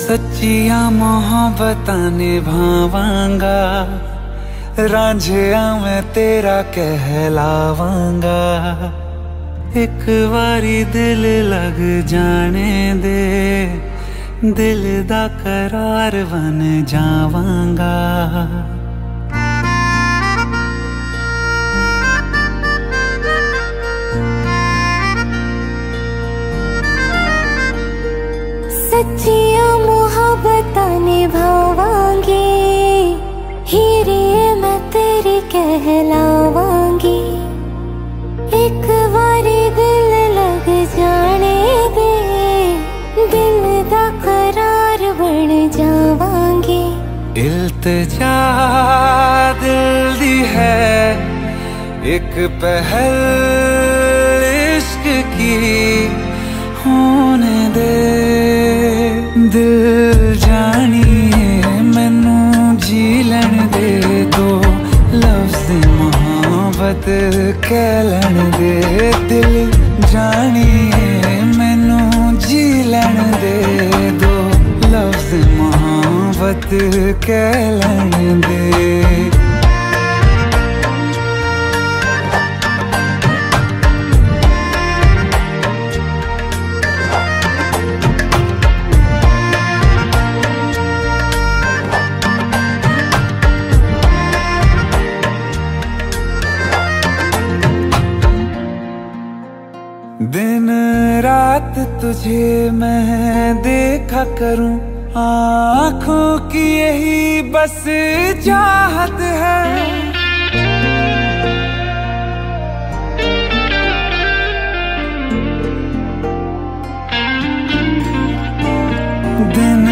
सचिया मोहब्बत निभावांगा रांझिया मैं तेरा कहलावांगा। एक बारी दिल लग जाने दे, दिल दा करार बन जावांगा। सच्चियाँ मोहब्बतां निभावांगी। हीरे मैं तेरी कहलावांगी। एक बारी दिल लग जाने दे। दिल दा करार बन जावांगी। इल्तजा दिल दी है। एक पहल इश्क की। मोहब्बत कह लैन दे, दिल जानिए मैनू जी लैन दे। दो लफ्ज महावत कह लैन दे। रात तुझे मैं देखा करूँ, आँखों की यही बस चाहत है। दिन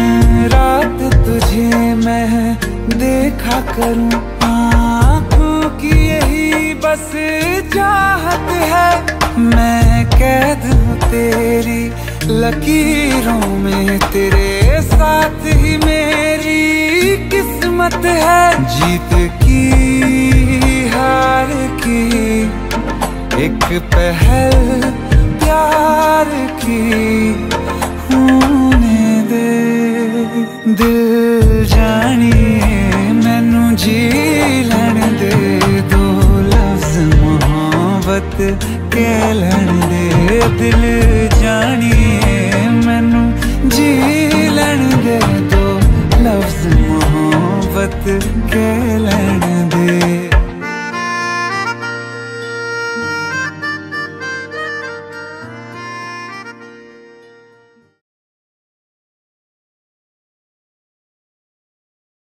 रात तुझे मैं देखा करूँ, आँखों की यही बस चाहत है। मैं कैद तेरी लकीरों में, तेरे साथ ही मेरी किस्मत है। जीत की, हार की, एक पहल प्यार की, होने दे। दिल जानिए, मैनू जी ਮੁਹੱਬਤ ਕਹਿ ਲੈਂਦੇ ਦਿਲ ਜਾਣੀਏ ਮੈਨੂੰ ਜੀ ਲੈਣ ਦੇ ਦੋ ਲਫ਼ਜ਼ ਮੁਹੱਬਤ